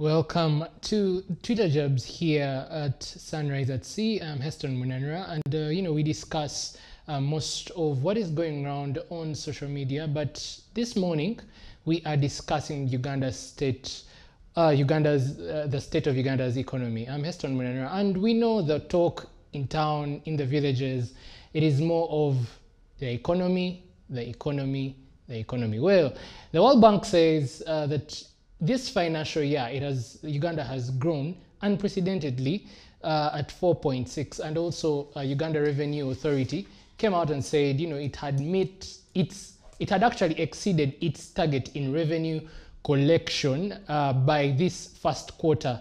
Welcome to Twitter Jobs here at Sunrise at Sea. I'm Heston Munanra, and uh, you know we discuss uh, most of what is going around on social media. But this morning we are discussing Uganda's state, uh, Uganda's uh, the state of Uganda's economy. I'm Heston Munanra, and we know the talk in town, in the villages, it is more of the economy, the economy, the economy. Well, the World Bank says uh, that this financial year, it has Uganda has grown unprecedentedly uh, at 4.6, and also uh, Uganda Revenue Authority came out and said, you know, it had met its, it had actually exceeded its target in revenue collection uh, by this first quarter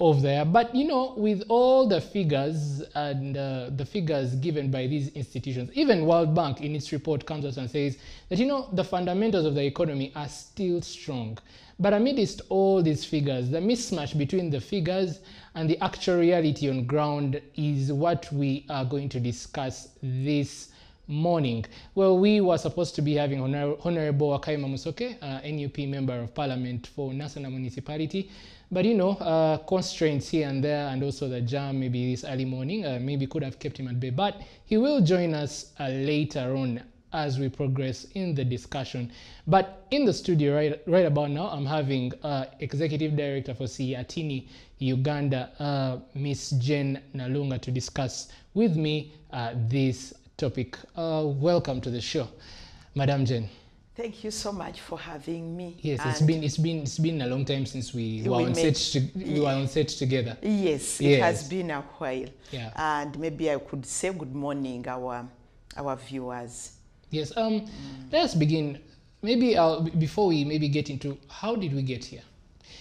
of the year. But you know, with all the figures and uh, the figures given by these institutions, even World Bank in its report comes out and says that you know the fundamentals of the economy are still strong. But amidst all these figures, the mismatch between the figures and the actual reality on ground is what we are going to discuss this morning. Well, we were supposed to be having Honor Honorable Wakayima Musoke, uh, NUP Member of Parliament for Nansana Municipality. But you know, uh, constraints here and there, and also the jam maybe this early morning, uh, maybe could have kept him at bay. But he will join us uh, later on as we progress in the discussion. But in the studio right, right about now, I'm having uh, Executive Director for SEATINI Uganda, uh, Miss Jane Nalunga, to discuss with me uh, this topic. Uh, welcome to the show, Madam Jane. Thank you so much for having me. Yes, it's been it's been it's been a long time since we were We on set to, we were on set together. Yes, it has been a while. Yeah. And maybe I could say good morning our our viewers. Yes. Um, let's begin. Maybe uh, before we maybe get into how did we get here,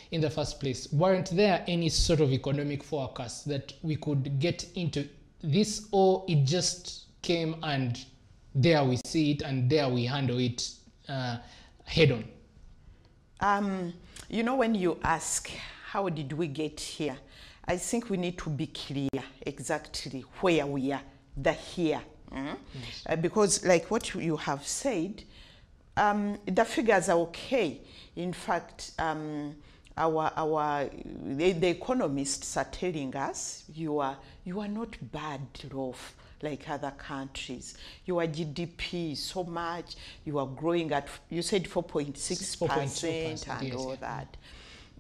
in the first place, weren't there any sort of economic forecasts that we could get into this, or it just came and there we see it and there we handle it uh, head on? Um, you know, when you ask how did we get here, I think we need to be clear exactly where we are, the here. Mm? Uh, because, like what you have said, um, the figures are okay. In fact, um, our our the, the economists are telling us you are you are not bad off like other countries. Your GDP is so much. You are growing at you said 4.6 percent 4.2%, and yes, all yeah. that.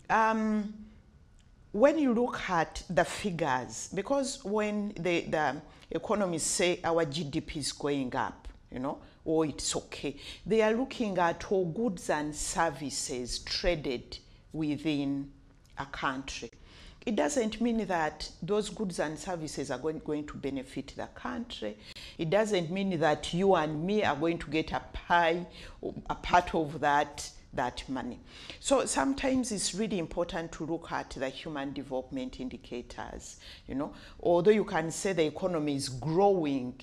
Um, when you look at the figures, because when the, the economists say our GDP is going up, you know, or it's okay, they are looking at all goods and services traded within a country. It doesn't mean that those goods and services are going, going to benefit the country. It doesn't mean that you and me are going to get a pie, a part of that that money. So sometimes it's really important to look at the human development indicators, you know. Although you can say the economy is growing,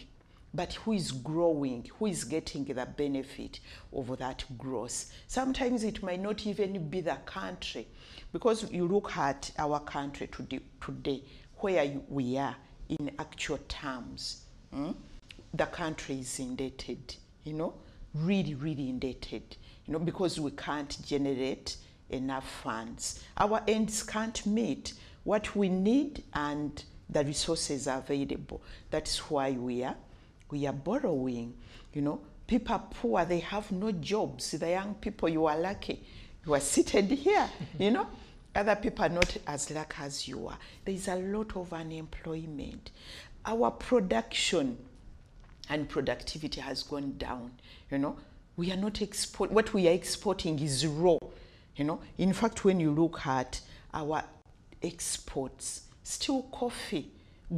but who is growing? Who is getting the benefit of that growth? Sometimes it might not even be the country, because you look at our country today, today where we are in actual terms. mm, the country is indebted, you know, really, really indebted, you know, because we can't generate enough funds. Our ends can't meet what we need and the resources are available. That's why we are we are borrowing, you know. People are poor, they have no jobs. The young people, you are lucky. You are seated here, you know. Other people are not as lucky as you are. There is a lot of unemployment. Our production and productivity has gone down. You know, we are not export. What we are exporting is raw. You know, in fact, when you look at our exports, still coffee,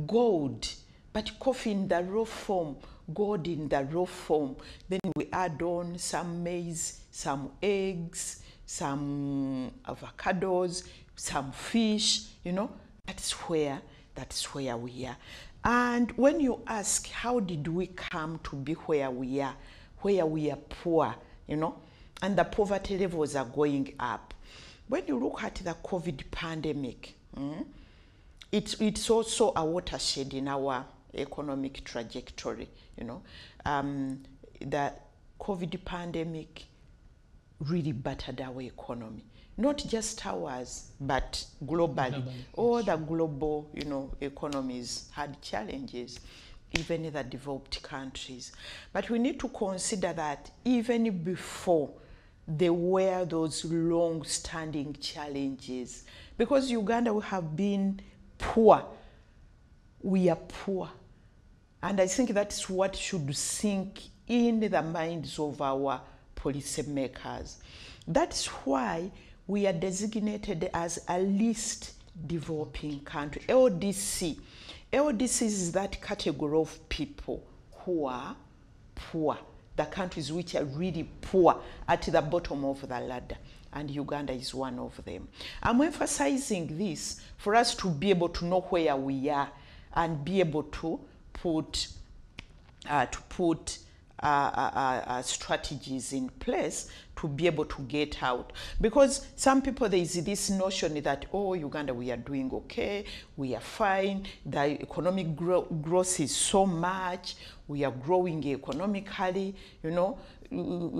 gold, but coffee in the raw form, gold in the raw form. Then we add on some maize, some eggs, some avocados, some fish. You know, that's where that's where we are. And when you ask, how did we come to be where we are, where we are poor, you know, and the poverty levels are going up. When you look at the COVID pandemic, mm, it's, it's also a watershed in our economic trajectory, you know. Um, the COVID pandemic really battered our economy. Not just ours, but globally. Globally, All the global, you know, economies had challenges, even the developed countries. But we need to consider that even before there were those long-standing challenges, because Uganda we have been poor, we are poor. And I think that's what should sink in the minds of our policymakers. That's why we are designated as a least developing country. LDC. LDC is that category of people who are poor, the countries which are really poor at the bottom of the ladder. And Uganda is one of them. I'm emphasizing this for us to be able to know where we are and be able to put uh, to put uh, uh, uh, uh, strategies in place to be able to get out. Because some people, there is this notion that, oh, Uganda, we are doing okay, we are fine, the economic gro- growth is so much, we are growing economically, you know,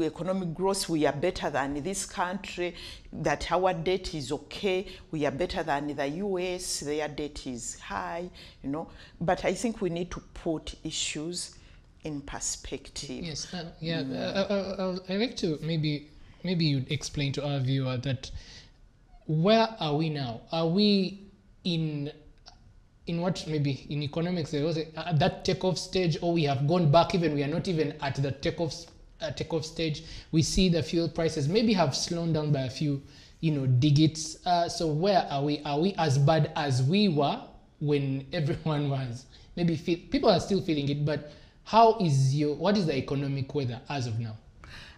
economic growth, we are better than this country, that our debt is okay, we are better than the US, their debt is high, you know. But I think we need to put issues in perspective. Yes, uh, yeah. Uh, uh, uh, I'd like to maybe maybe you'd explain to our viewer that where are we now? Are we in in what maybe in economics there was a, at that takeoff stage, or we have gone back even we are not even at the takeoff uh, takeoff stage. We see the fuel prices maybe have slowed down by a few you know digits. Uh, so where are we? Are we as bad as we were when everyone was? Maybe feel, people are still feeling it, but how is your what is the economic weather as of now?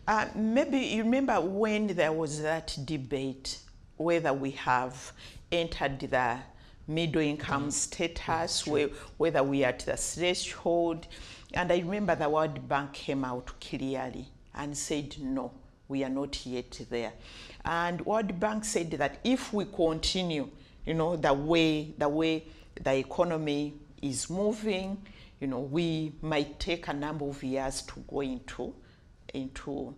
Uh, maybe you remember when there was that debate whether we have entered the middle income status, whe- whether we are at the threshold. And I remember the World Bank came out clearly and said, no, we are not yet there. And World Bank said that if we continue, you know, the way the way the economy is moving, you know, we might take a number of years to go into into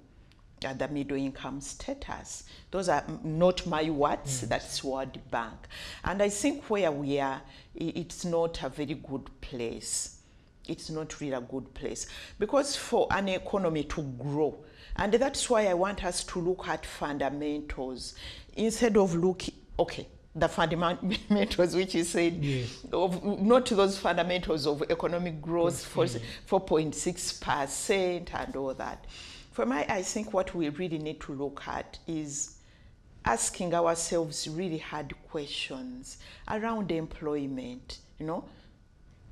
uh, the middle income status. Those are not my words, that's World Bank. And I think where we are, it's not a very good place. It's not really a good place. Because for an economy to grow, and that's why I want us to look at fundamentals instead of looking, okay, the fundamentals which you said, Yes. of not those fundamentals of economic growth, for 4.6 percent and all that. For my, I think what we really need to look at is asking ourselves really hard questions around employment, you know,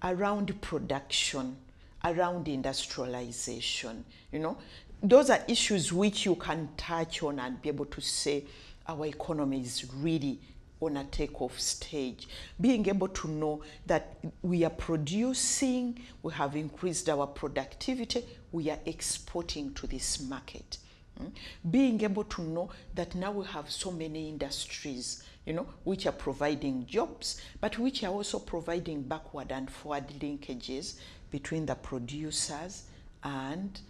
around production, around industrialization, you know. Those are issues which you can touch on and be able to say our economy is really on a takeoff stage. Being able to know that we are producing, we have increased our productivity, we are exporting to this market. Mm. Being able to know that now we have so many industries, you know, which are providing jobs, but which are also providing backward and forward linkages between the producers and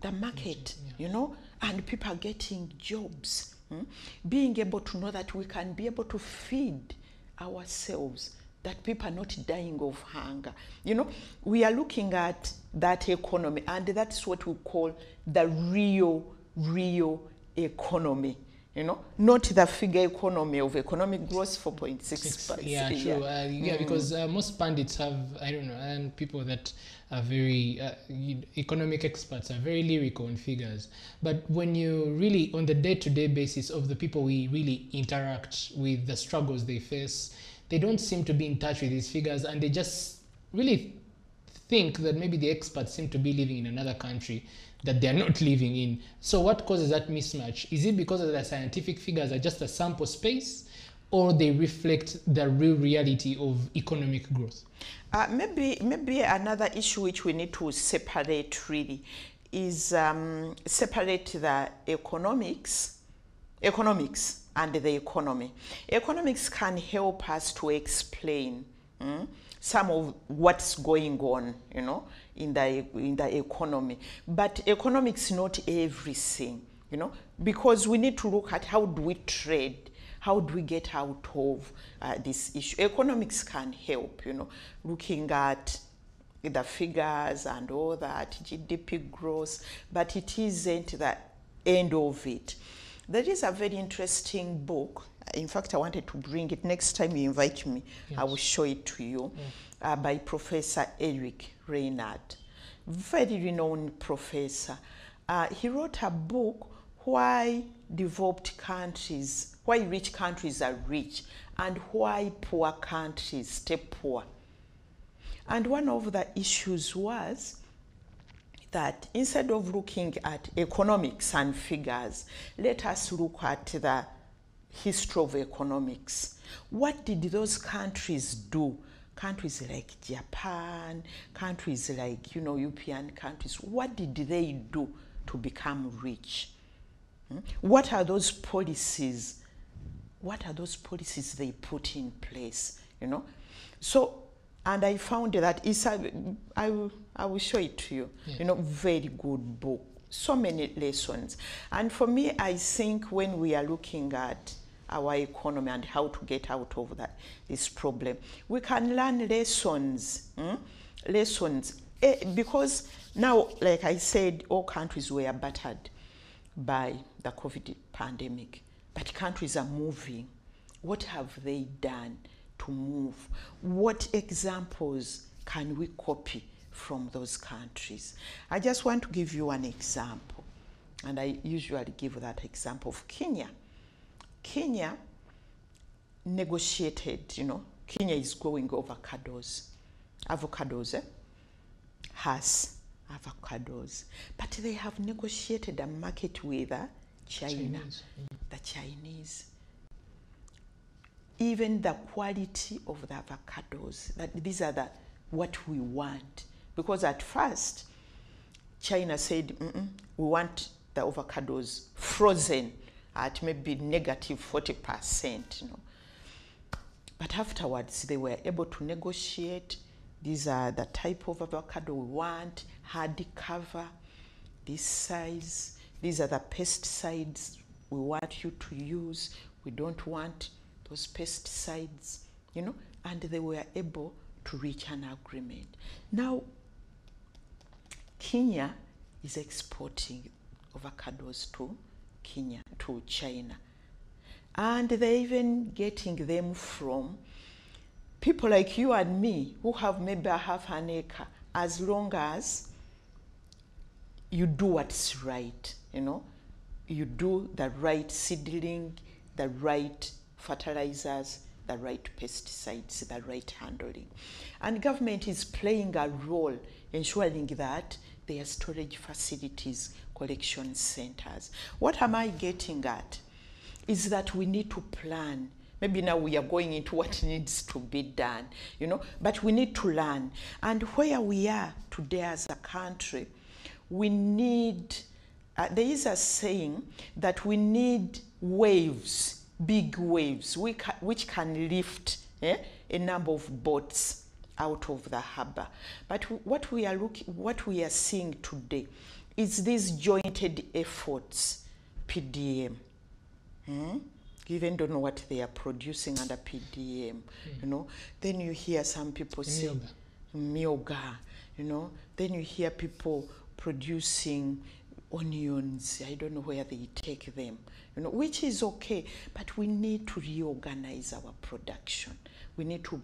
the market, you know, and people are getting jobs. Mm. Being able to know that we can be able to feed ourselves, that people are not dying of hunger. You know, we are looking at that economy, and that's what we call the real, real economy. You know, not the figure economy of economic growth 4.6 percent. Yeah, true. Uh, yeah, because uh, most pundits have, I don't know, and people that are very uh, economic experts are very lyrical on figures. But when you really, on the day to day basis of the people we really interact with, the struggles they face, they don't seem to be in touch with these figures and they just really think that maybe the experts seem to be living in another country that they're not living in. So, what causes that mismatch? Is it because of the scientific figures are just a sample space, or they reflect the real reality of economic growth? Uh, maybe maybe another issue which we need to separate really is um, separate the economics economics and the economy. Economics can help us to explain mm, some of what's going on, you know, in the in the economy. But economics not everything. you know, because we need to look at how do we trade, how do we get out of uh, this issue. Economics can help, you know, looking at the figures and all that, GDP growth, but it isn't the end of it. There is a very interesting book. In fact, I wanted to bring it next time you invite me. I will show it to you uh, by Professor Erik Reinert, very renowned professor. Uh, he wrote a book, Why Developed Countries, Why Rich Countries Are Rich, and Why Poor Countries Stay Poor. And one of the issues was that instead of looking at economics and figures, let us look at the history of economics. What did those countries do? Countries like Japan, countries like, you know, European countries, what did they do to become rich? Hmm? What are those policies? What are those policies they put in place? You know? So and I found that it's a, I will, I will show it to you. Yes. You know, very good book. So many lessons. And for me, I think when we are looking at our economy and how to get out of that this problem, we can learn lessons. hmm? Lessons. Eh, because now, like I said, all countries were battered by the COVID pandemic, but countries are moving. What have they done to move? What examples can we copy from those countries? I just want to give you an example, and I usually give that example of Kenya. Kenya negotiated, you know, Kenya is growing avocados, avocados, eh? has avocados, but they have negotiated a market with uh, China, Chinese. the Chinese. Even the quality of the avocados, that these are the what we want. Because at first, China said, Mm-mm, we want the avocados frozen at maybe negative 40%, you know. But afterwards, they were able to negotiate. These are the type of avocado we want, hard cover, this size. These are the pesticides we want you to use. We don't want those pesticides, you know. And they were able to reach an agreement. Now, Kenya is exporting avocados to Kenya, to China. And they're even getting them from people like you and me who have maybe a half an acre, as long as you do what's right, you know, you do the right seedling, the right fertilizers, the right pesticides, the right handling. And government is playing a role ensuring that there are storage facilities, collection centers. What am I getting at? Is that we need to plan. Maybe now we are going into what needs to be done, you know, but we need to learn. And where we are today as a country, we need, uh, there is a saying that we need waves, big waves, which can lift eh, a number of boats out of the harbor. But what we are looking, what we are seeing today is these jointed efforts, PDM. Hmm? You even don't know what they are producing under PDM, you know. Then you hear some people say, Myoga. myoga, you know. Then you hear people producing onions. I don't know where they take them, you know, which is okay. But we need to reorganize our production. We need to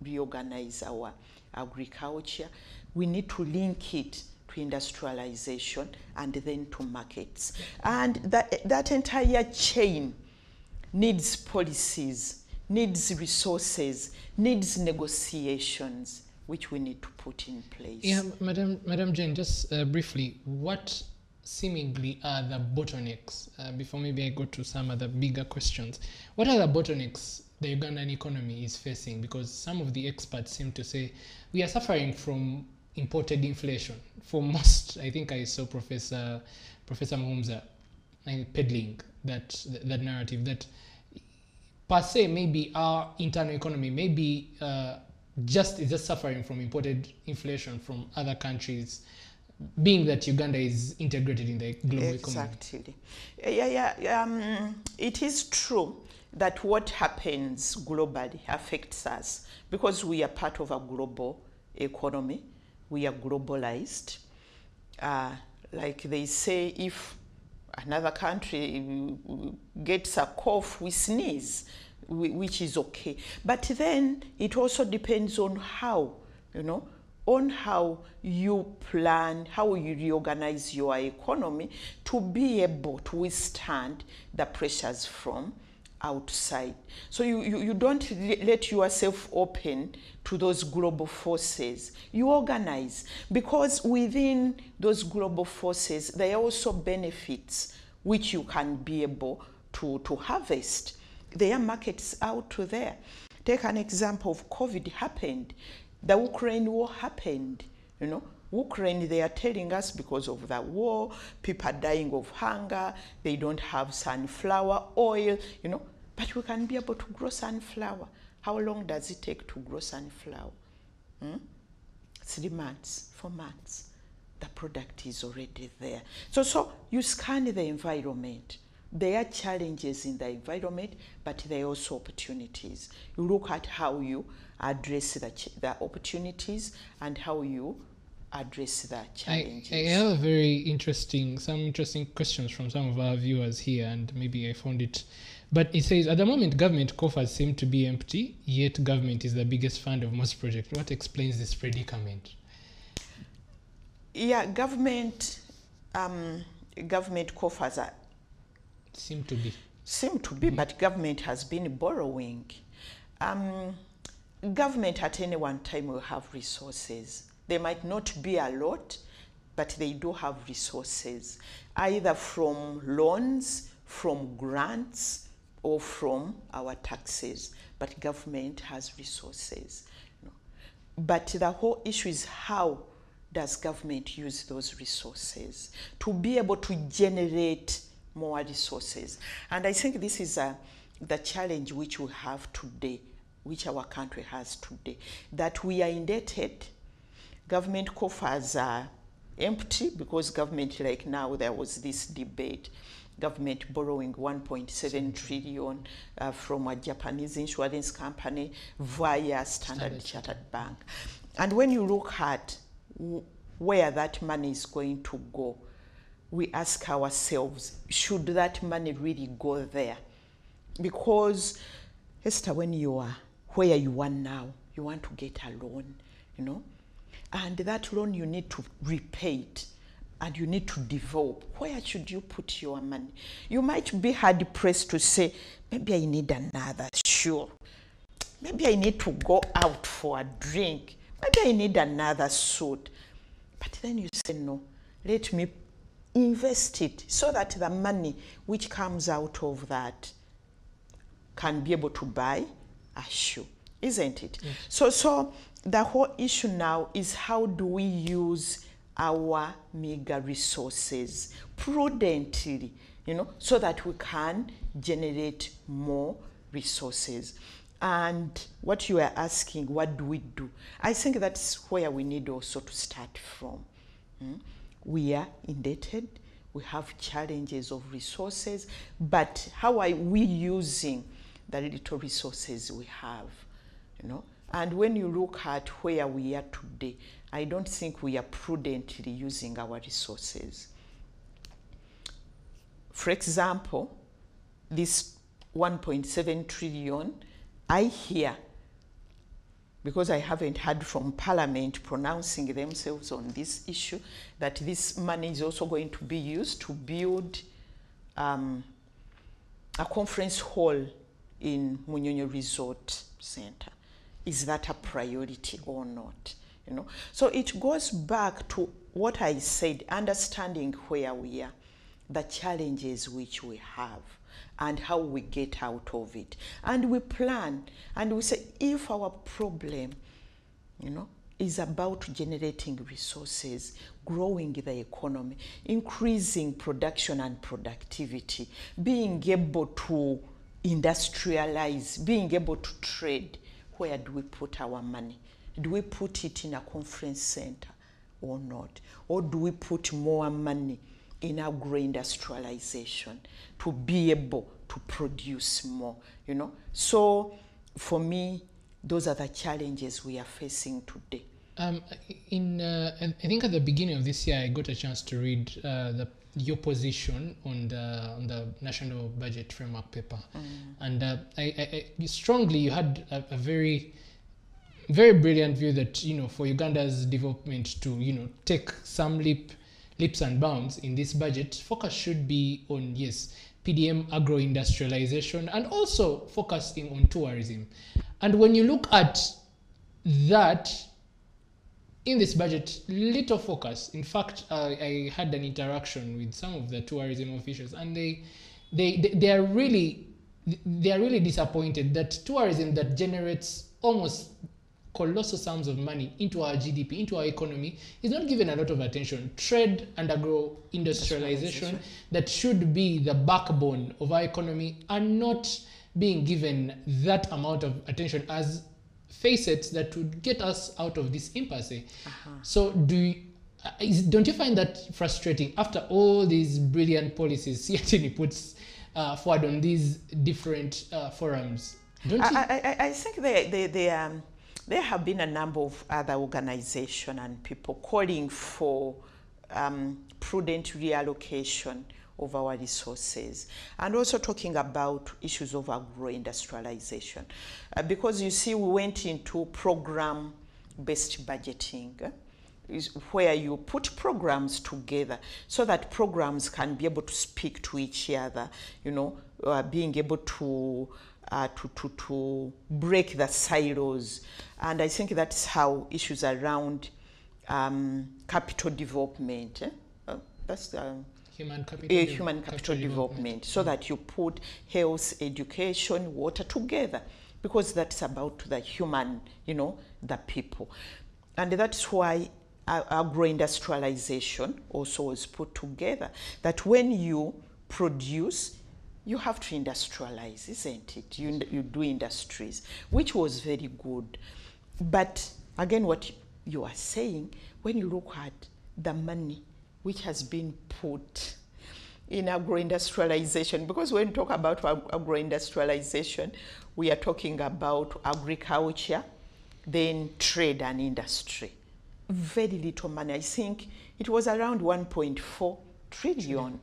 reorganize our agriculture. We need to link it industrialization and then to markets. And that, that entire chain needs policies, needs resources, needs negotiations, which we need to put in place. Yeah, Madam, Madam Jane, just uh, briefly, what seemingly are the bottlenecks? Uh, before maybe I go to some other bigger questions, what are the bottlenecks the Ugandan economy is facing? Because some of the experts seem to say we are suffering from imported inflation. For most, I think I saw Professor Professor Mahumza uh, peddling that that narrative that per se maybe our internal economy maybe uh, just is just suffering from imported inflation from other countries being that Uganda is integrated in the global economy. Exactly. Yeah, yeah. Um, it is true that what happens globally affects us because we are part of a global economy. We are globalized. Uh, like they say, if another country gets a cough, we sneeze, which is okay. But then it also depends on how, you know, on how you plan, how you reorganize your economy to be able to withstand the pressures from outside. So you, you, you don't let yourself open to those global forces. You organize because within those global forces, there are also benefits which you can be able to, to harvest. There are markets out to there. Take an example of COVID happened. The Ukraine war happened, you know. Ukraine, they are telling us because of the war, people are dying of hunger, they don't have sunflower oil, you know, but we can be able to grow sunflower. How long does it take to grow sunflower? Hmm? Three months, four months. The product is already there. So, so you scan the environment. There are challenges in the environment, but there are also opportunities. You look at how you address the, the opportunities and how you address that challenges. I, I have a very interesting, some interesting questions from some of our viewers here, and maybe I found it. But it says at the moment, government coffers seem to be empty, yet government is the biggest fund of most projects. What explains this predicament? Yeah, government, um, government coffers are seem to be seem to be, mm-hmm. but government has been borrowing. Um, government at any one time will have resources. They might not be a lot, but they do have resources, either from loans, from grants, or from our taxes. But government has resources. But the whole issue is how does government use those resources to be able to generate more resources? And I think this is a, uh, the challenge which we have today which our country has today, that we are indebted. Government coffers are empty because government, like now, there was this debate government borrowing 1.7 trillion uh, from a Japanese insurance company via Standard, Standard Chartered Bank. And when you look at where that money is going to go, we ask ourselves, should that money really go there? Because, Esther, when you are where you are now. You want to get a loan, you know, and that loan you need to repay it and you need to develop. Where should you put your money? You might be hard pressed to say, maybe I need another Sure. Maybe I need to go out for a drink. Maybe I need another suit. But then you say, no, let me invest it so that the money which comes out of that can be able to buy a shoe, isn't it? Yes. So, so the whole issue now is how do we use our meager resources prudently, you know, so that we can generate more resources. And what you are asking, what do we do? I think that's where we need also to start from. Mm? We are indebted, we have challenges of resources, but how are we using the little resources we have, you know. And when you look at where we are today, I don't think we are prudently using our resources. For example, this 1.7 trillion, I hear, because I haven't heard from Parliament pronouncing themselves on this issue, that this money is also going to be used to build um, a conference hall in Munyonyo Resort Center. Is that a priority or not? You know, so it goes back to what I said, understanding where we are, the challenges which we have, and how we get out of it. And we plan and we say, if our problem, you know, is about generating resources, growing the economy, increasing production and productivity, being able to industrialize, being able to trade, where do we put our money? Do we put it in a conference center or not? Or do we put more money in agro-industrialization to be able to produce more, you know? So for me, those are the challenges we are facing today. Um, in uh, I think at the beginning of this year, I got a chance to read uh, the your position on the on the national budget framework paper, mm. and uh, I, I, I, strongly you had a, a, very very brilliant view that you know for Uganda's development to you know take some leap leaps and bounds in this budget, focus should be on yes PDM agro industrialization and also focusing on tourism. And when you look at that in this budget, little focus. In fact, uh, I had an interaction with some of the tourism officials, and they, they, they, they are really, they are really disappointed that tourism that generates almost colossal sums of money into our GDP, into our economy, is not given a lot of attention. Trade and agro industrialization that should be the backbone of our economy are not being given that amount of attention as facets that would get us out of this impasse. Uh-huh. So do you, uh, is, don't you find that frustrating after all these brilliant policies CRTD puts uh, forward on these different uh, forums? Don't I, I, I, think they, they, they, um, there have been a number of other organizations and people calling for um, prudent reallocation of our resources and also talking about issues of agro-industrialization. Uh, because you see, we went into program-based budgeting, is where you put programs together so that programs can be able to speak to each other, you know, uh, being able to, uh, to, to, to break the silos. And I think that's how issues around um, capital development, eh? Uh, that's um, human capital, uh, human capital, development, development so that you put health, education, water together because that's about the human, you know, the people. And that's why agro-industrialization also was put together, that when you produce, you have to industrialize, isn't it? You, you do industries, which was very good. But again, what you are saying, when you look at the money which has been put in agro-industrialization because when we talk about agro-industrialization we are talking about agriculture then trade and industry. Very little money. I think it was around 1.4 trillion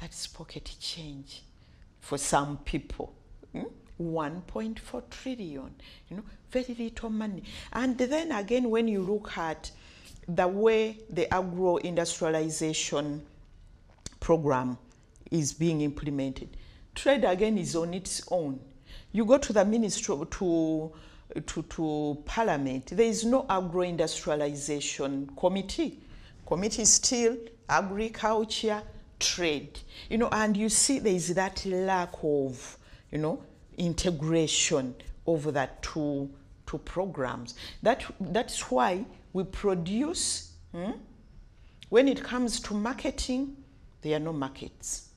that's pocket change for some people. Hmm? 1.4 trillion you know very little money. And then again when you look at the way the agro-industrialization program is being implemented, trade again is on its own. You go to the ministry, to, to, to parliament, there is no agro-industrialization committee. Committee is still agriculture, trade. You know, and you see there is that lack of, you know, integration over that two, two programs. That, that's why we produce, hmm? when it comes to marketing, there are no markets.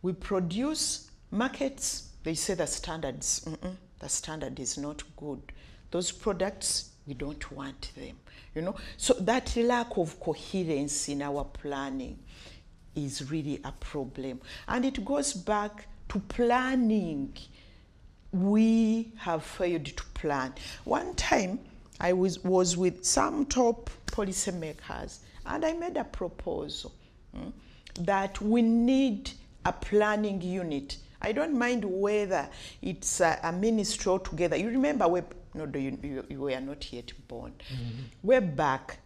We produce markets, they say the standards, mm -mm, the standard is not good. Those products, we don't want them, you know? So that lack of coherence in our planning is really a problem. And it goes back to planning. We have failed to plan. One time, I was, was with some top policymakers and I made a proposal hmm, that we need a planning unit. I don't mind whether it's a, a ministry altogether. You remember, we, no, you, you, you were not yet born. Mm -hmm. We're back.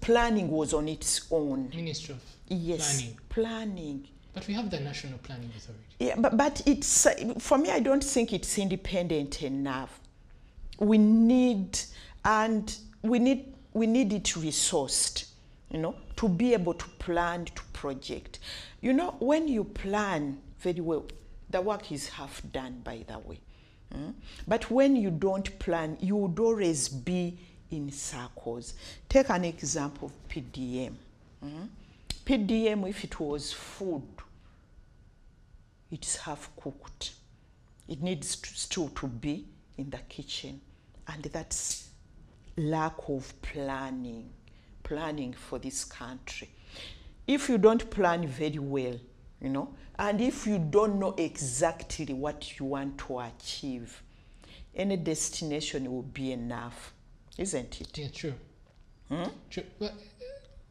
planning was on its own. Ministry of yes, Planning. planning. But we have the National Planning Authority. Yeah, but, but it's, uh, for me, I don't think it's independent enough we need and we need we need it resourced you know to be able to plan to project. You know when you plan very well the work is half done by the way. Mm? but when you don't plan you would always be in circles. Take an example of pdm mm? pdm if it was food it's half cooked. It needs to, still to be in the kitchen and that's lack of planning, planning for this country. If you don't plan very well, you know, and if you don't know exactly what you want to achieve, any destination will be enough, isn't it? Yeah, true. True. But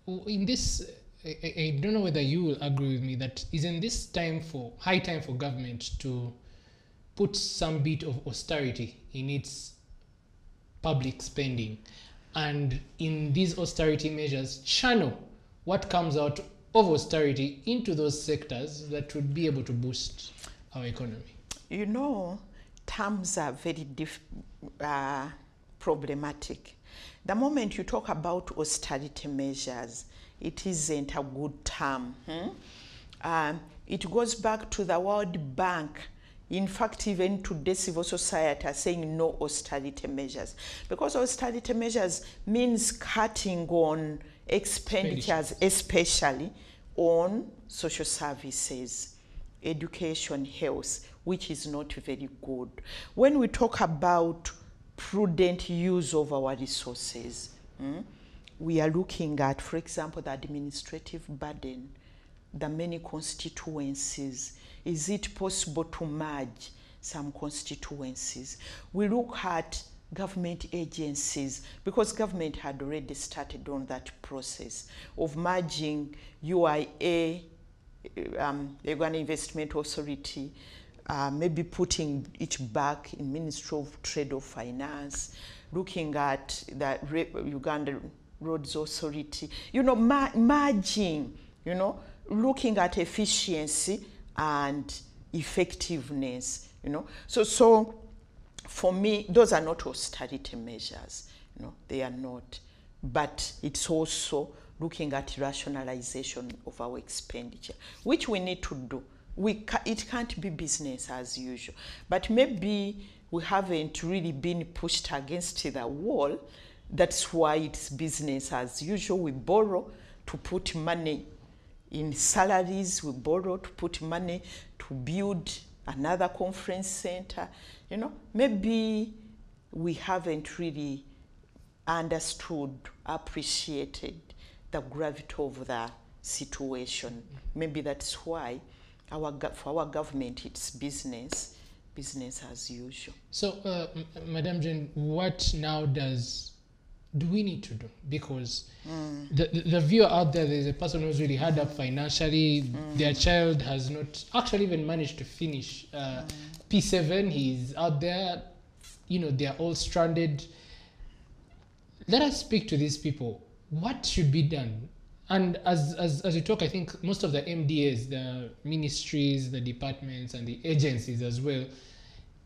uh, in this, I, I- I don't know whether you will agree with me that isn't this time for high time for government to put some bit of austerity in its public spending, and in these austerity measures, channel what comes out of austerity into those sectors that would be able to boost our economy. You know, terms are very uh, problematic. The moment you talk about austerity measures, it isn't a good term. hmm? Um, it goes back to the World Bank. In fact, even today, civil society are saying no austerity measures because austerity measures means cutting on expenditures, especially on social services education, health, which is not very good. When we talk about prudent use of our resources, mm, we are looking at, for example, the administrative burden, the many constituencies. Is it possible to merge some constituencies? We look at government agencies because government had already started on that process of merging UIA um, the Uganda Investment Authority, uh, maybe putting it back in Ministry of Trade or Finance, looking at the Uganda Roads Authority, you know, merging, you know, looking at efficiency and effectiveness, you know. So, so for me, those are not austerity measures, you know, they are not. But it's also looking at rationalization of our expenditure, which we need to do. We ca- it can't be business as usual. But maybe we haven't really been pushed against the wall. That's why it's business as usual. We borrow to put money in salaries, we borrow to put money to build another conference center. You know, maybe we haven't really understood, appreciated the gravity of the situation. Maybe that's why our for our government it's business, business as usual. So, uh, Madam Jane, what now does do we need to do? Because mm. the, the, the viewer out there, there's a person who's really hard up mm. financially. Mm. Their child has not actually even managed to finish uh, P7. He's out there, you know, they're all stranded. Let us speak to these people. What should be done? And as, as, as we talk, I think most of the MDAs, the ministries, the departments, and the agencies as well,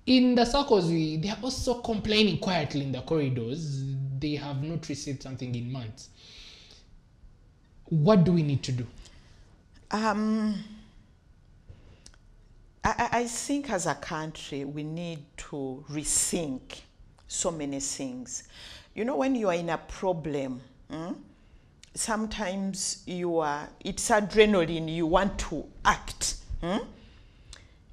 in the circles, we, they are also complaining quietly in the corridors. They have not received something in months. What do we need to do? Um, I, I think as a country, we need to rethink so many things. You know, when you are in a problem, mm, sometimes you are, it's adrenaline, you want to act. mm?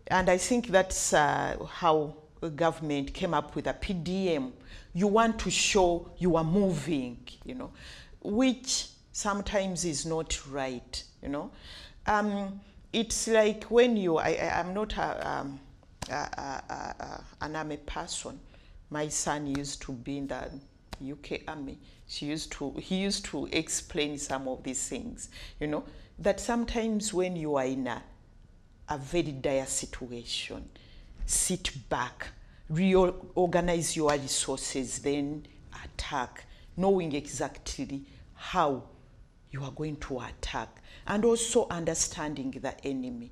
And I think that's uh, how the government came up with a PDM. You want to show you are moving, you know, which sometimes is not right, you know. Um, it's like when you, I, I, I'm not a, um, a, a, a, an army person. My son used to be in the UK army. She used to, he used to explain some of these things, you know, that sometimes when you are in a, a very dire situation. Sit back, reorganize your resources, then attack, knowing exactly how you are going to attack, and also understanding the enemy.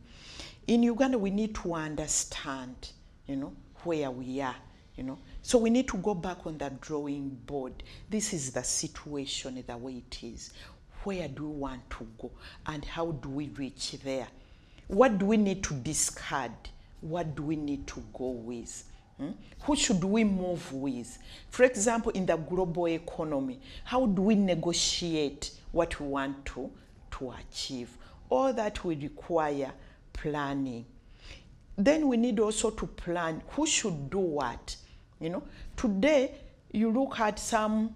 In Uganda, we need to understand, you know, where we are, you know. So we need to go back on the drawing board. This is the situation, the way it is. Where do we want to go, and how do we reach there? What do we need to discard? What do we need to go with? Hmm? Who should we move with? For example, in the global economy, how do we negotiate what we want to, to achieve? All that will require planning. Then we need also to plan who should do what. You know, today you look at some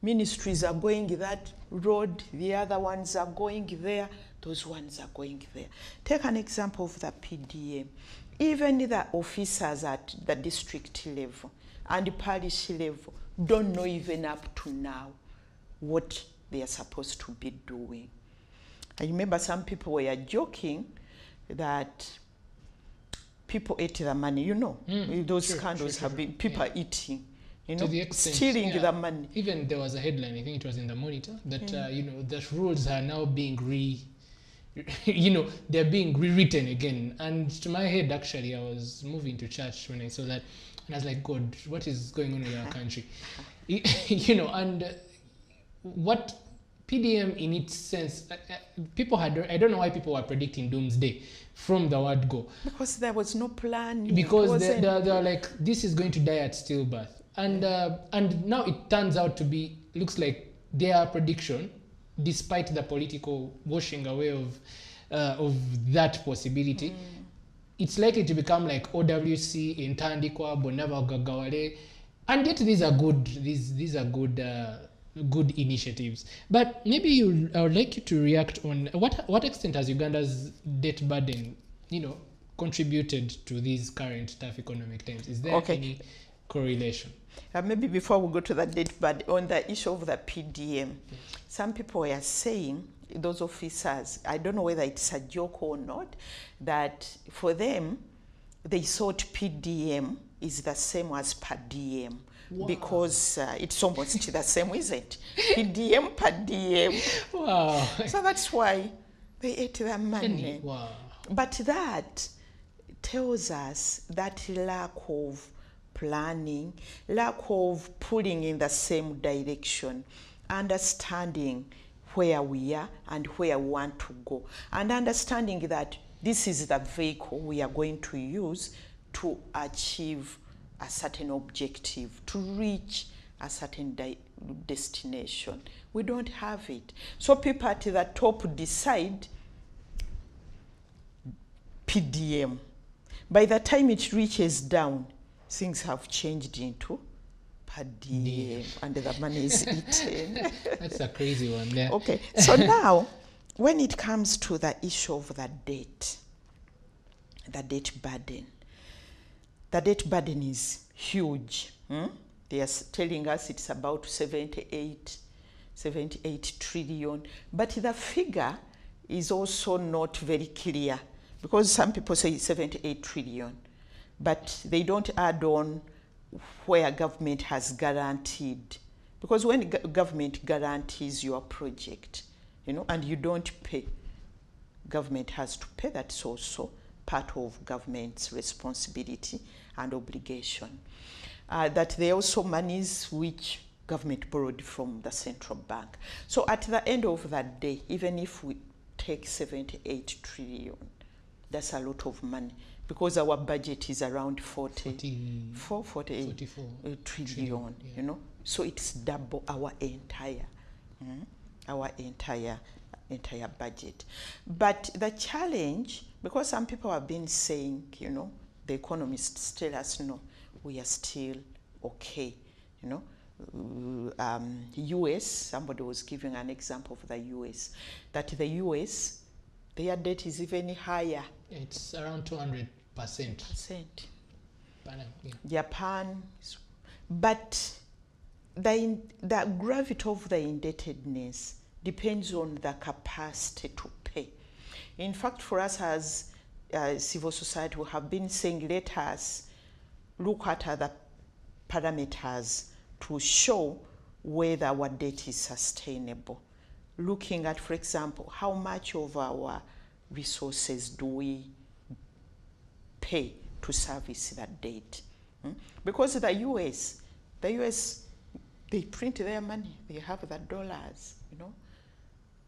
ministries are going that road, the other ones are going there, those ones are going there. Take an example of the PDM. Even the officers at the district level and the parish level don't know even up to now what they are supposed to be doing. I remember some people were joking that people ate the money. You know, Mm, those sure, scandals sure, have sure, been people yeah. eating. You know, extent, stealing yeah. the money. Even there was a headline, I think it was in the Monitor, that Mm. uh, you know that rules are now being re, you know, they're being rewritten again. And to my head, actually, I was moving to church when I saw that, and I was like, God, what is going on in our country? you know, and what PDM in its sense, uh, uh, people had, I don't know why people were predicting doomsday from the word go Because there was no plan. because they, wasn't- they're, they're like this is going to die at stillbirth and uh, and now it turns out to be looks like their prediction despite the political washing away of uh, of that possibility mm. it's likely to become like OWC Intandikwa Bonava Gagawale and yet these are good these these are good uh, good initiatives but maybe you I would like you to react on what what extent has Uganda's debt burden you know contributed to these current tough economic times is there Okay. any correlation Uh, maybe before we go to that date, but on the issue of the PDM, some people are saying, those officers, I don't know whether it's a joke or not, that for them, they thought PDM is the same as per diem. Wow. Because uh, it's almost the same, isn't it? PDM per diem. wow So that's why they ate their money. Wow But that tells us that lack of planning, lack of pulling in the same direction, understanding where we are and where we want to go, and understanding that this is the vehicle we are going to use to achieve a certain objective, to reach a certain destination. We don't have it. So people at the top decide PDM. By the time it reaches down, things have changed into per diem and the money is eaten. that's a crazy one there okay, so now when it comes to the issue of the debt, the debt burden, the debt burden is huge. hmm? They are telling us it's about 78, 78 trillion, but the figure is also not very clear because some people say 78 trillion, but they don't add on where government has guaranteed. Because when government guarantees your project, you know, and you don't pay, government has to pay. That's also part of government's responsibility and obligation. Uh, that are also monies which government borrowed from the central bank. So at the end of that day, even if we take 78 trillion, that's a lot of money because our budget is around 40, 40, 4, 48 44 uh, trillion, trillion, yeah. you know. So it's double our entire, mm, our entire, entire budget. But the challenge, because some people have been saying, you know, the economists tell us no, we are still okay, you know. Um, U.S. Somebody was giving an example of the U.S. That the U.S. their debt is even higher it's around 200 percent percent. yeah. Japan, is- but the, in, the gravity of the indebtedness depends on the capacity to pay. In fact, for us as uh, civil society, we have been saying let us look at other parameters to show whether our debt is sustainable. Looking at, for example, how much of our resources do we pay to service that debt. Hmm? Because the US, the US, they print their money, they have the dollars, you know.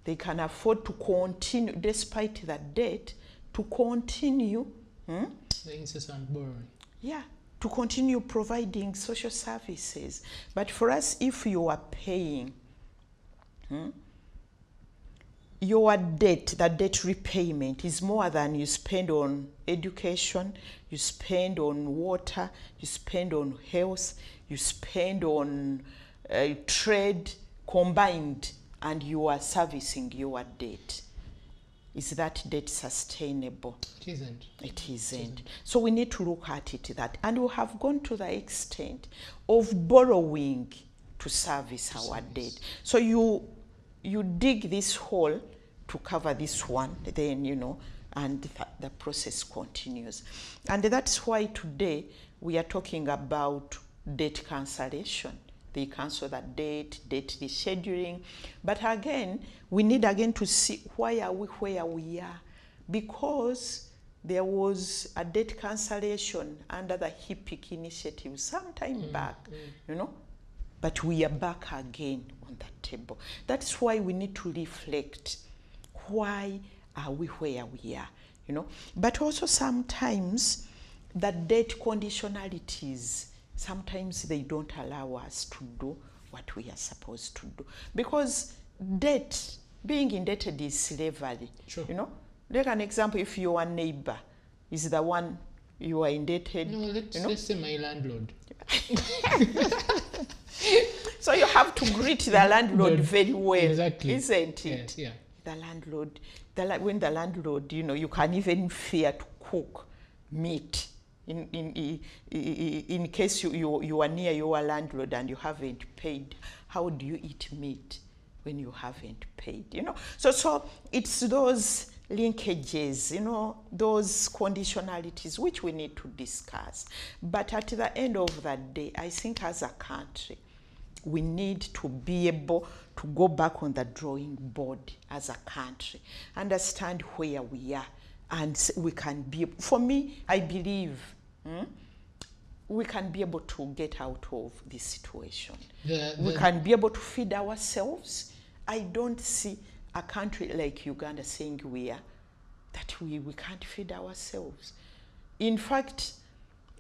They can afford to continue, despite that debt, to continue, hmm? the incessant borrowing yeah, to continue providing social services. But for us, if you are paying hmm, your debt, the debt repayment is more than you spend on education, you spend on water, you spend on health, you spend on uh, trade combined and you are servicing your debt. Is that debt sustainable? It isn't. It isn't. So we need to look at it that, and we have gone to the extent of borrowing to service our debt. So you you dig this hole to cover this one, then you know, and th- the process continues. And that's why today we are talking about date cancellation. They cancel that date, date rescheduling. But again, we need again to see why are we where we are. Because there was a date cancellation under the HIPC initiative some time mm, back, mm. you know, but we are back again on that table. That's why we need to reflect why are we where we are, you know. But also sometimes the debt conditionalities, sometimes they don't allow us to do what we are supposed to do. Because debt, being indebted is slavery. Sure. You know, like an example, if your neighbor is the one you are indebted, No, let's, you know, let's say my landlord. so you have to greet the landlord Good. very well, Exactly. isn't it? yeah. The landlord, the, when the landlord, you know, you can even fear to cook meat in, in, in, in case you, you, you are near your landlord and you haven't paid. How do you eat meat when you haven't paid? You know, so so it's those linkages, you know, those conditionalities which we need to discuss. But at the end of the day, I think as a country, we need to be able to go back on the drawing board as a country, understand where we are, and we can be. For me, I believe hmm, we can be able to get out of this situation. The, We can be able to feed ourselves. I don't see a country like Uganda saying we are that we, we can't feed ourselves. In fact,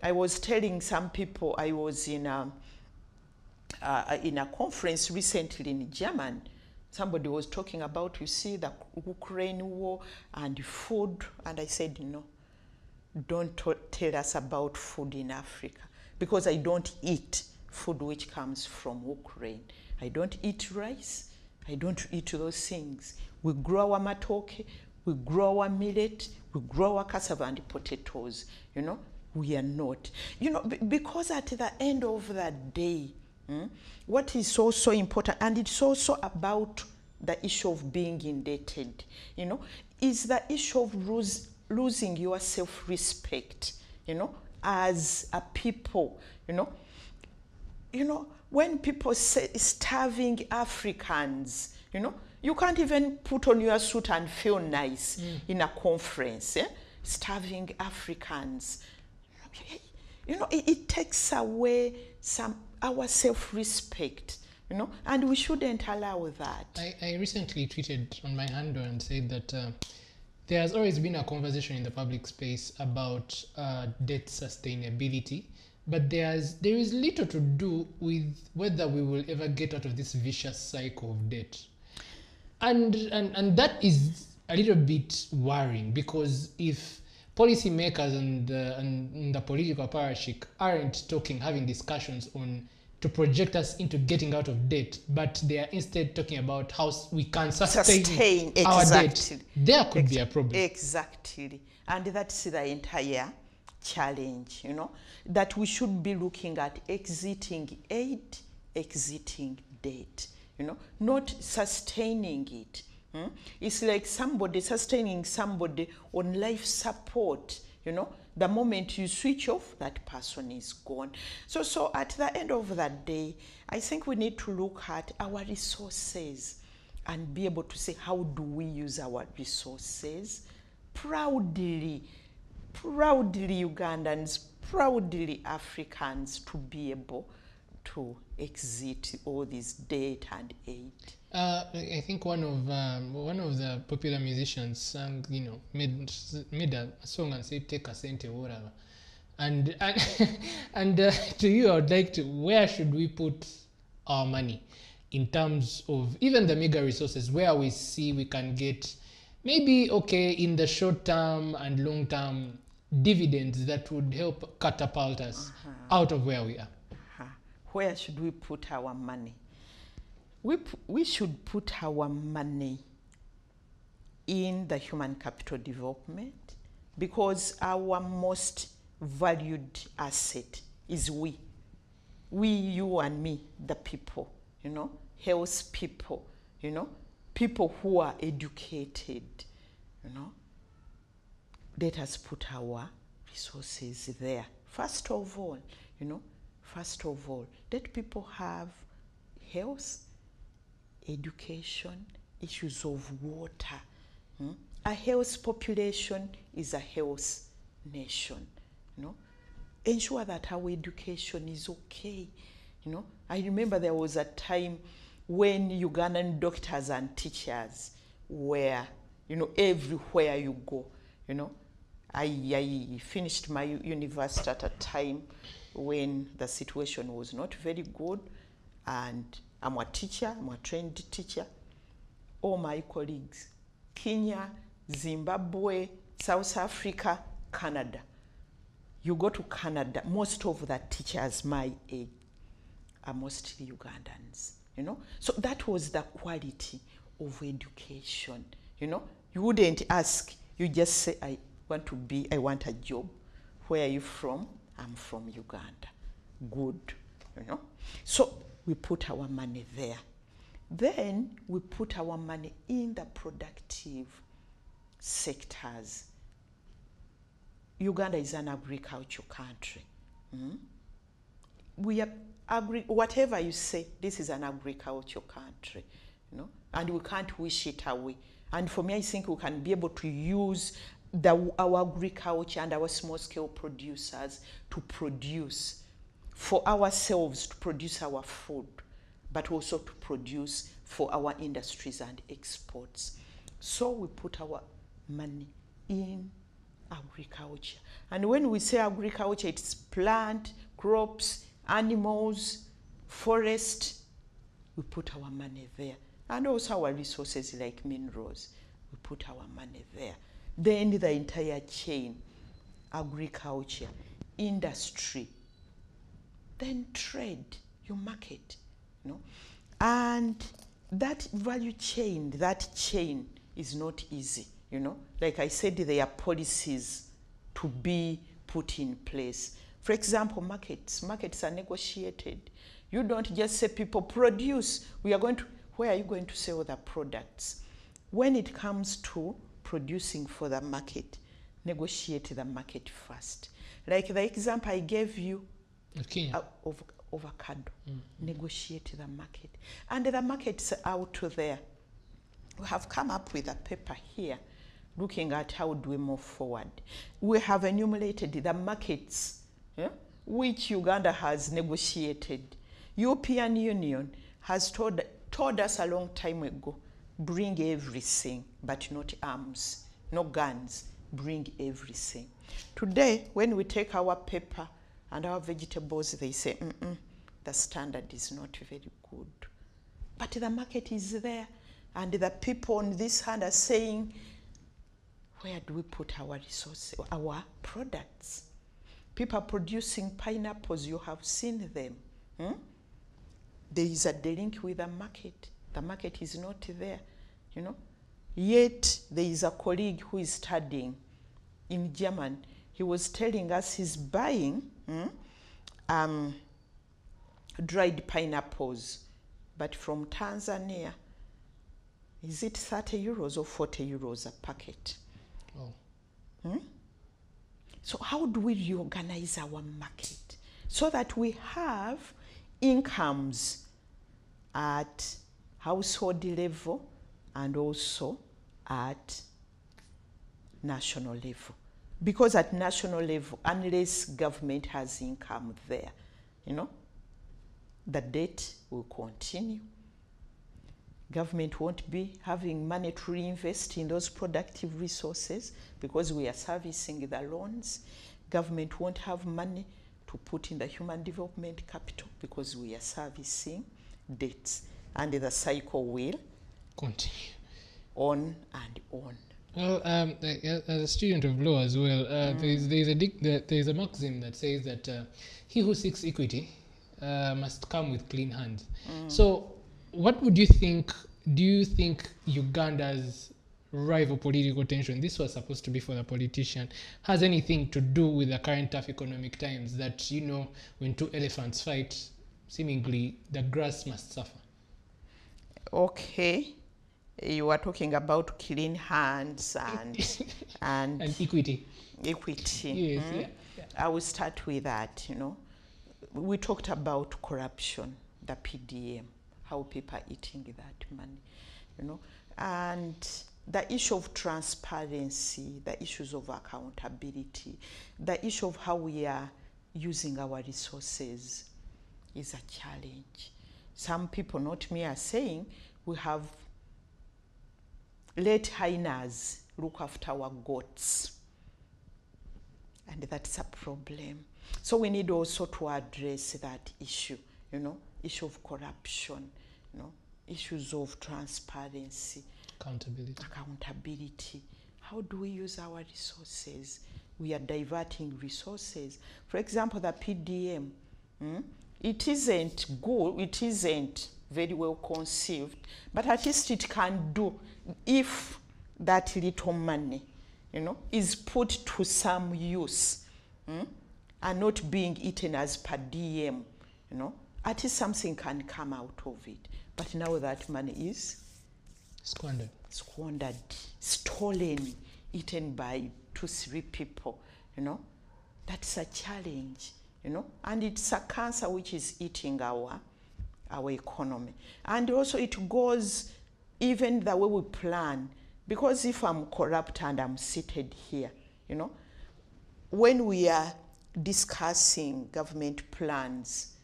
I was telling some people I was in a, uh, in a conference recently in Germany. Somebody was talking about, you see, the Ukraine war and food. And I said, no, don't tell us about food in Africa because I don't eat food which comes from Ukraine. I don't eat rice. I don't eat those things. We grow our matoke, we grow our millet, we grow our cassava and potatoes. You know, we are not. You know, be- because at the end of the day, hmm, what is so so important, and it's also about the issue of being indebted. You know, is the issue of lose, losing your self-respect. You know, as a people. You know, you know, when people say starving Africans, you know, you can't even put on your suit and feel nice in a conference. Eh? Starving Africans. You know, it, it takes away some our self-respect, you know, and we shouldn't allow that. I, I recently tweeted on my handle and said that uh, there has always been a conversation in the public space about uh, debt sustainability, but there's there is little to do with whether we will ever get out of this vicious cycle of debt, and and and that is a little bit worrying because if policymakers and, uh, and the political parashik aren't talking, having discussions on to project us into getting out of debt, but they are instead talking about how we can sustain, Sustain, our exactly. debt. There could be a problem. Exactly. And that's the entire challenge, you know, that we should be looking at exiting aid, exiting debt, you know, not sustaining it. hmm? It's like somebody sustaining somebody on life support, you know. The moment you switch off, that person is gone. So, so at the end of that day, I think we need to look at our resources and be able to say how do we use our resources proudly proudly ugandans proudly africans to be able to exit all this debt and aid Uh, I think one of um, one of the popular musicians sang, you know, made made a song and said, "Take a cent or whatever." And and and uh, to you, I would like to. Where should we put our money in terms of even the mega resources where we see we can get maybe okay in the short term and long term dividends that would help catapult us uh-huh. out of where we are. Huh. where should we put our money we, we should put our money in the human capital development because our most valued asset is we. We, you, and me, the people, you know, health people, you know, people who are educated, you know. Let us put our resources there. First of all, you know, first of all, let people have health, education, issues of water. hmm? A health population is a health nation. You know, ensure that our education is okay. You know, I remember there was a time when Ugandan doctors and teachers were, you know, everywhere you go. You know, I, I finished my university at a time when the situation was not very good, and I'm a teacher, I'm a trained teacher. All my colleagues, Kenya, Zimbabwe, South Africa, Canada. You go to Canada, most of the teachers my age are mostly Ugandans, you know. So that was the quality of education, you know. You wouldn't ask, you just say, I want to be, I want a job. Where are you from? I'm from Uganda. Good, you know. So we put our money there. Then we put our money in the productive sectors. Uganda is an agricultural country. Mm? We are agri- whatever you say, this is an agricultural country, you know, and we can't wish it away. And for me, I think we can be able to use the, our agriculture and our small scale producers to produce for ourselves, to produce our food, but also to produce for our industries and exports. So we put our money in agriculture. And when we say agriculture, it's plant, crops, animals, forest. We put our money there. And also our resources like minerals. We put our money there. Then the entire chain agriculture, industry, then trade, you market, you know. And that value chain, that chain is not easy, you know. Like I said, there are policies to be put in place. For example, markets. Markets are negotiated. You don't just say people produce. We are going to where are you going to sell the products? When it comes to producing for the market, negotiate the market first. Like the example I gave you Of Kenya. uh, of avocado. Negotiate the market. And the market's out there. We have come up with a paper here looking at how do we move forward. We have enumerated the markets yeah, which Uganda has negotiated. European Union has told, told us a long time ago, bring everything, but not arms, no guns, bring everything. Today, when we take our paper and our vegetables, they say, Mm-mm, the standard is not very good. But the market is there, and the people on this hand are saying, where do we put our resources, our products? People producing pineapples, you have seen them. hmm? There is a link with the market. The market is not there, you know. Yet there is a colleague who is studying in German. He was telling us he's buying hmm, um, dried pineapples, but from Tanzania. Is it 30 euros or 40 euros a packet? Oh. So, how do we reorganize our market so that we have incomes at household level and also at national level? Because at national level, unless government has income there, you know, the debt will continue. Government won't be having money to reinvest in those productive resources because we are servicing the loans. Government won't have money to put in the human development capital because we are servicing debts. And the cycle will Continue. on and on. Well, um, uh, as a student of law as well, uh, there's, there's, a dic- there's a maxim that says that uh, he who seeks equity uh, must come with clean hands. So, what would you think? Do you think Uganda's rival political tension, this was supposed to be for the politician, has anything to do with the current tough economic times that, you know, when two elephants fight, seemingly the grass must suffer? Okay. You are talking about clean hands and and, And equity. equity. Yes, mm? yeah, yeah. I will start with that, you know. We talked about corruption, the PDM, how people are eating that money, you know. And the issue of transparency, the issues of accountability, the issue of how we are using our resources is a challenge. Some people, not me, are saying we have let hyenas look after our goats. And that's a problem. So we need also to address that issue, you know, issue of corruption, you know, issues of transparency, Accountability. accountability. How do we use our resources? We are diverting resources. For example, the PDM, mm, it isn't good, it isn't very well conceived, but at least it can do if that little money, you know, is put to some use mm, and not being eaten as per diem, you know, at least something can come out of it. But now that money is Squandered. squandered, stolen, eaten by two, three people, you know, that's a challenge, you know, and it's a cancer which is eating our our economy. And also it goes even the way we plan, because if I'm corrupt and I'm seated here, you know, when we are discussing government plans,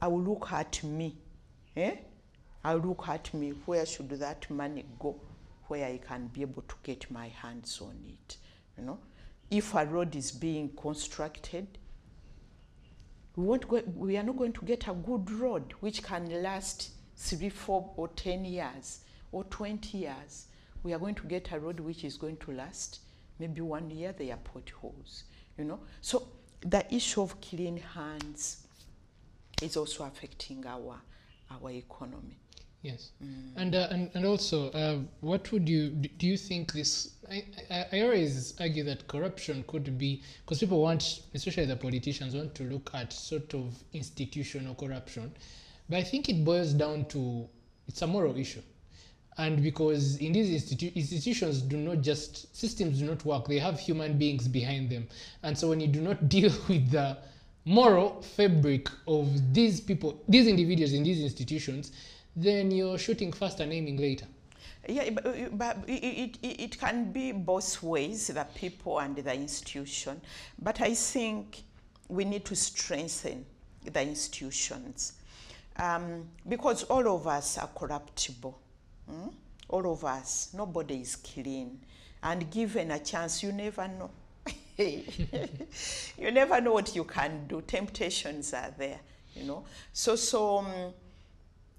I will look at me. Eh? I'll look at me. Where should that money go? Where I can be able to get my hands on it. You know, if a road is being constructed, we, won't go, we are not going to get a good road which can last three, four, or 10 years or 20 years. We are going to get a road which is going to last maybe one year, there are potholes, you know. So the issue of clean hands is also affecting our, our economy. Yes. And, uh, and and also, uh, what would you do? do You think this? I, I, I always argue that corruption could be because people want, especially the politicians, want to look at sort of institutional corruption, but I think it boils down to it's a moral issue, and because in these institu- institutions do not just systems do not work; they have human beings behind them, and so when you do not deal with the moral fabric of these people, these individuals in these institutions, then you're shooting first and aiming later. Yeah, but, uh, but it, it, it can be both ways, the people and the institution. But I think we need to strengthen the institutions um, because all of us are corruptible. mm? All of us, nobody is clean. And given a chance, you never know. you never know what you can do. Temptations are there, you know. So, so um,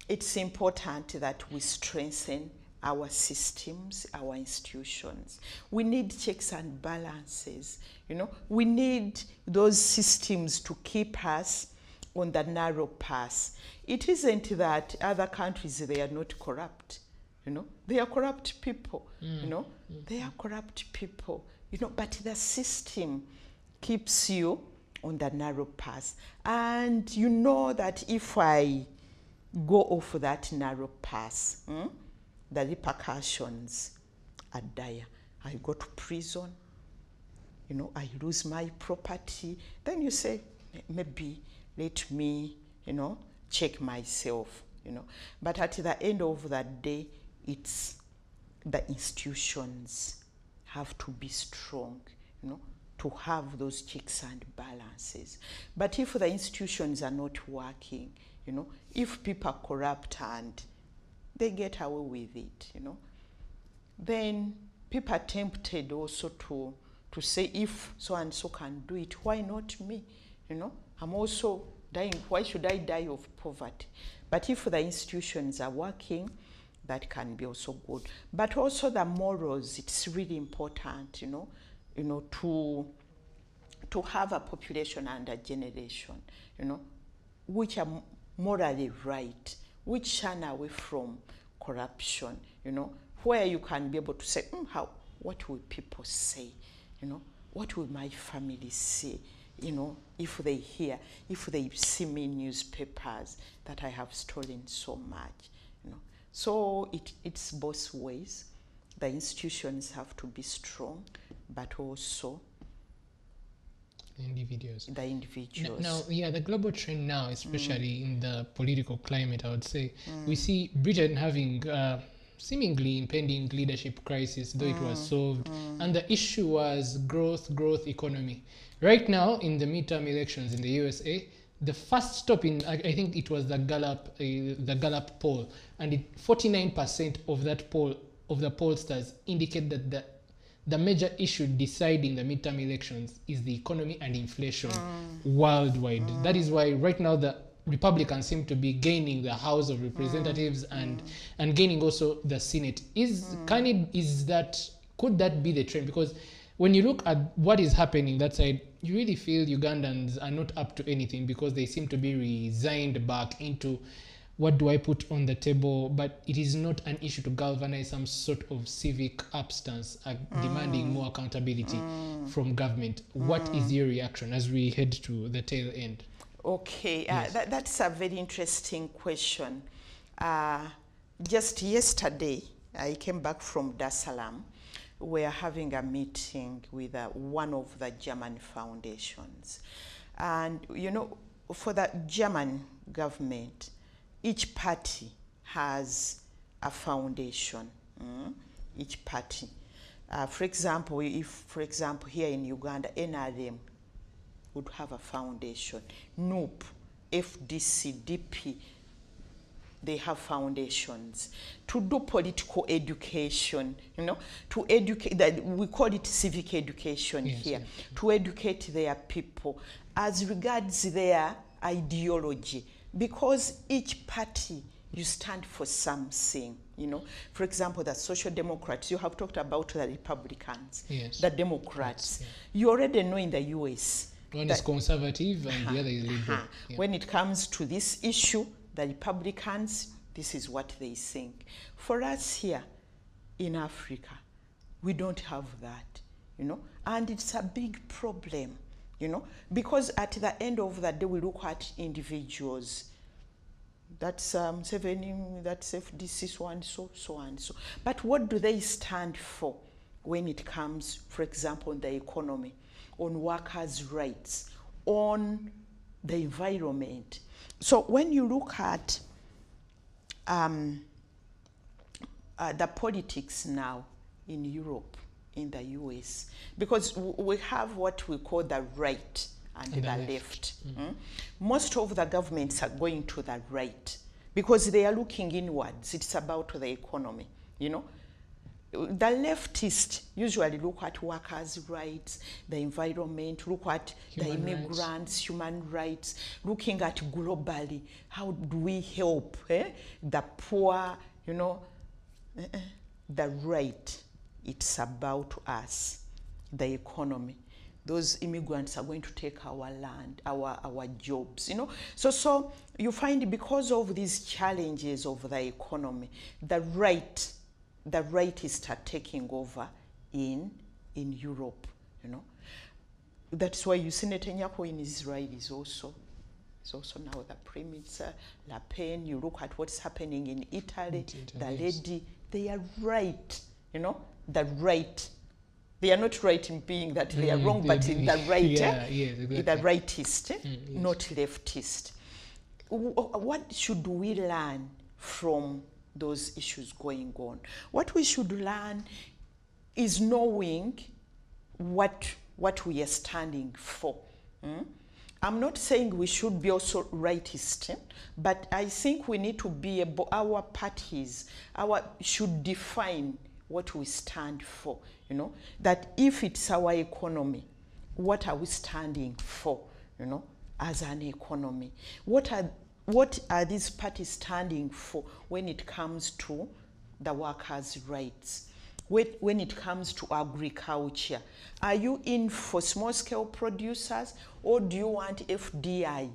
it's important that we strengthen our systems, our institutions. We need checks and balances. You know, we need those systems to keep us on the narrow path. It isn't that other countries they are not corrupt. You know, they are corrupt people. You know, mm, they mm. are corrupt people. You know, but the system keeps you on the narrow path, and you know that if I go off that narrow pass. hmm, the repercussions are dire. I go to prison, you know, I lose my property. Then you say, maybe let me, you know, check myself, you know. But at the end of that day, it's the institutions have to be strong, you know, to have those checks and balances. But if the institutions are not working, you know, if people are corrupt and they get away with it, you know, then people are tempted also to to say if so and so can do it, why not me? You know, I'm also dying. Why should I die of poverty? But if the institutions are working, that can be also good. But also the morals, it's really important, you know, you know, to to have a population and a generation, you know, which are morally right, which shun away from corruption, you know, where you can be able to say, mm, how, what will people say, you know, what will my family say, you know, if they hear, if they see me in newspapers that I have stolen so much, you know. So it, it's both ways. The institutions have to be strong, but also individuals. the individuals. Now, yeah, the global trend now, especially Mm. in the political climate, I would say, we see Britain having uh, seemingly impending leadership crisis, though it was Mm. solved, and the issue was growth, growth economy. Right now, in the midterm elections in the USA, the first stop in, I, I think it was the Gallup, uh, the Gallup poll, and it, 49% of that poll of the pollsters indicate that the the major issue deciding the midterm elections is the economy and inflation mm. worldwide. Mm. That is why right now the Republicans seem to be gaining the House of Representatives mm. and and gaining also the Senate. Is can it is that could that be the trend? Because when you look at what is happening that side, you really feel Ugandans are not up to anything because they seem to be resigned back into what do I put on the table? But it is not an issue to galvanize some sort of civic upstance uh, demanding more accountability from government. What is your reaction as we head to the tail end? Okay, uh, that, that's a very interesting question. Uh, just yesterday, I came back from Dar es Salaam. We are having a meeting with uh, one of the German foundations. And, you know, for the German government, each party has a foundation. mm, Each party. Uh, for example, if, for example, here in Uganda, NRM would have a foundation. NUP, FDC, DP, they have foundations to do political education, you know, to educate, that we call it civic education Yes, here, yes. to educate their people as regards their ideology, because each party you stand for something, you know. For example, the Social Democrats, you have talked about the Republicans, Yes. the Democrats. yeah. You already know in the US One is conservative and the other is liberal. uh-huh. Yeah. When it comes to this issue, the Republicans, this is what they think. For us here in Africa, we don't have that, you know, and it's a big problem, you know, because at the end of the day, we look at individuals. That's um, seven, that's FDC, so and so, so and so. But what do they stand for when it comes, for example, on the economy, on workers' rights, on the environment? So when you look at um, uh, the politics now in Europe, in the US, because we have what we call the right and, And the the left. left. mm. Most of the governments are going to the right because they are looking inwards. It's about the economy, you know. The leftists usually look at workers' rights, the environment, look at the Human rights. immigrants, human rights, looking at globally, how do we help eh? the poor, you know, Eh, eh. the right, it's about us, the economy. Those immigrants are going to take our land, our, our jobs, you know. So, so you find because of these challenges of the economy, the right, the right is start taking over in, in Europe, you know. That's why you see Netanyahu in Israel is also is also now the Prime Minister. Le Pen, you look at what's happening in Italy, In the yes. lady, they are right, you know, the right. They are not right in being that they are Mm, wrong, but in the right, yeah, eh? yes, the rightist, eh? Mm, yes. not leftist. What should we learn from those issues going on? What we should learn is knowing what what we are standing for. mm? I'm not saying we should be also rightist, eh, but I think we need to be able, our parties, our should define what we stand for. You know that if it's our economy, what are we standing for? You know, as an economy, what are what are these parties standing for when it comes to the workers' rights? when, it comes to agriculture. Are you in for small scale producers or do you want FDI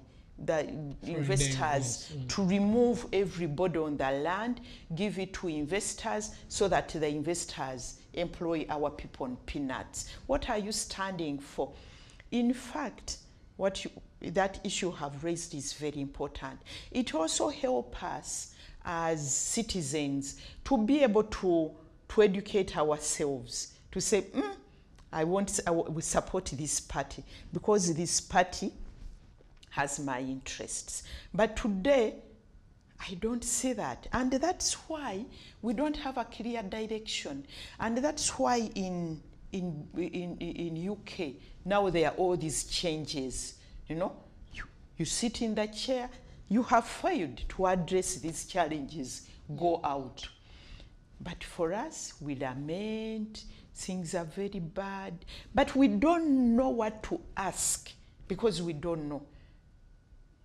the investors mm. to remove everybody on the land, give it to investors so that the investors employ our people on peanuts. What are you standing for? In fact, what you, that issue have raised is very important. It also help us as citizens to be able to, to educate ourselves, to say, mm, I want, I, we support this party because this party has my interests. But today, I don't see that. And that's why we don't have a clear direction. And that's why in, in, in, in UK, now there are all these changes. You know, you, you sit in the chair, you have failed to address these challenges, go out. But for us, we lament, things are very bad, but we don't know what to ask because we don't know.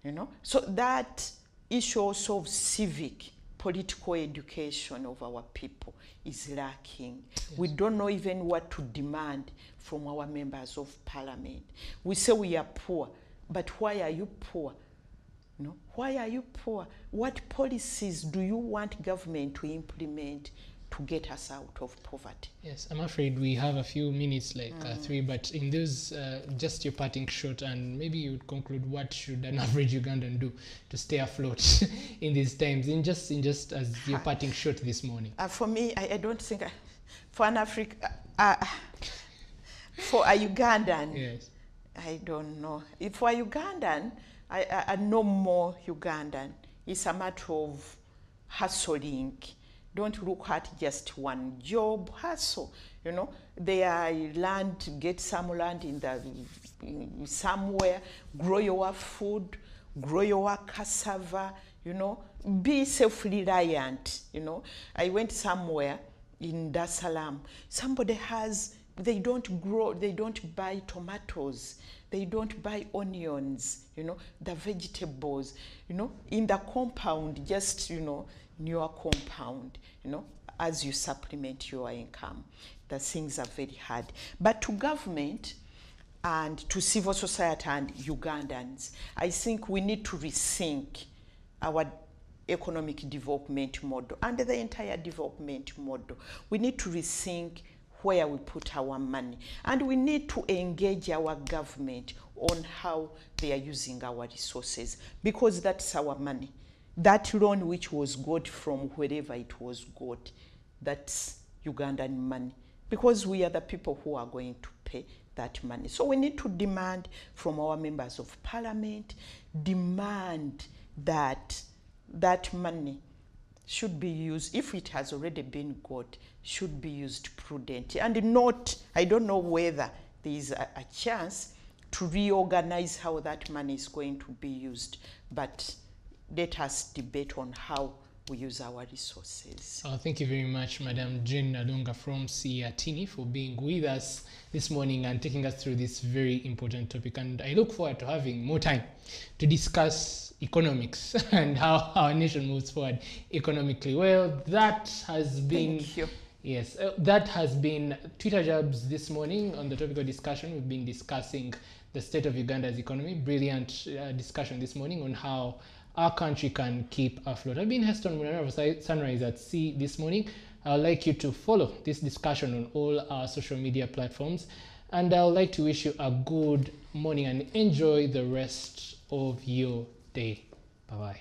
You know? So that issue also of civic, political education of our people is lacking. Yes. We don't know even what to demand from our members of parliament. We say we are poor, but why are you poor? You know, why are you poor? What policies do you want government to implement to get us out of poverty. Yes, I'm afraid we have a few minutes, like uh, mm. uh, three, but in those, uh, just your parting shot, and maybe you would conclude what should an average Ugandan do to stay afloat in these times, in just in just as your parting shot this morning. Uh, for me, I, I don't think, I, for an African, uh, uh, for a Ugandan, yes. I don't know. If for a Ugandan, I, I, I know more Ugandan. It's a matter of hustling don't look at just one job hustle. You know, they are land, get some land in the in somewhere, grow your food, grow your cassava. You know, be self-reliant. You know, I went somewhere in Dar Salaam. Somebody has they don't grow, they don't buy tomatoes, they don't buy onions, you know, the vegetables, you know, in the compound, just, you know, your compound, you know, as you supplement your income. The things are very hard. But to government and to civil society and Ugandans, I think we need to rethink our economic development model and the entire development model. We need to rethink where we put our money. And we need to engage our government on how they are using our resources because that's our money. That loan which was got from wherever it was got, that's Ugandan money because we are the people who are going to pay that money. So we need to demand from our members of parliament, demand that that money should be used, if it has already been got, should be used prudently and not, I don't know whether there is a, a chance to reorganize how that money is going to be used, but let us debate on how we use our resources. Oh, thank you very much, Madam Jane Nalunga from SEATINI for being with us this morning and taking us through this very important topic. And I look forward to having more time to discuss economics and how our nation moves forward economically. Well, that has been... Yes, uh, that has been Twitter Jobs this morning on the topical discussion. We've been discussing the state of Uganda's economy. Brilliant uh, discussion this morning on how our country can keep afloat. I've been Heston Munana of Sunrise at Sea this morning. I'd like you to follow this discussion on all our social media platforms. And I would like to wish you a good morning and enjoy the rest of your day. Bye bye.